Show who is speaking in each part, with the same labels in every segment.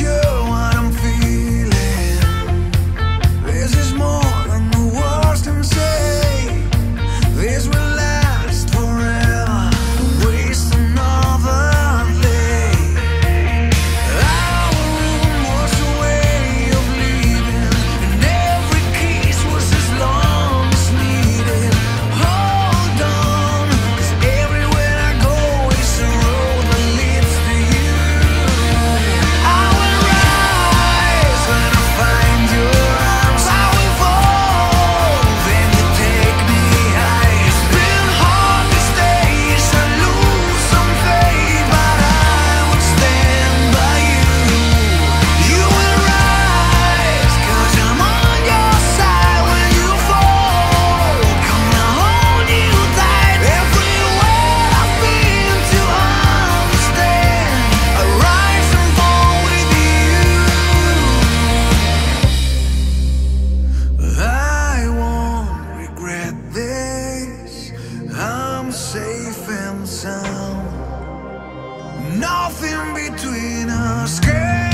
Speaker 1: you. nothing between us. Girl.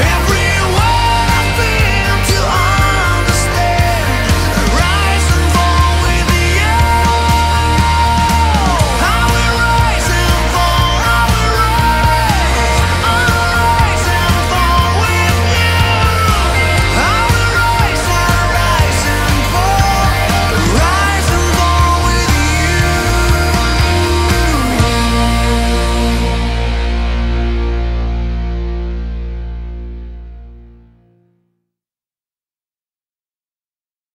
Speaker 1: Every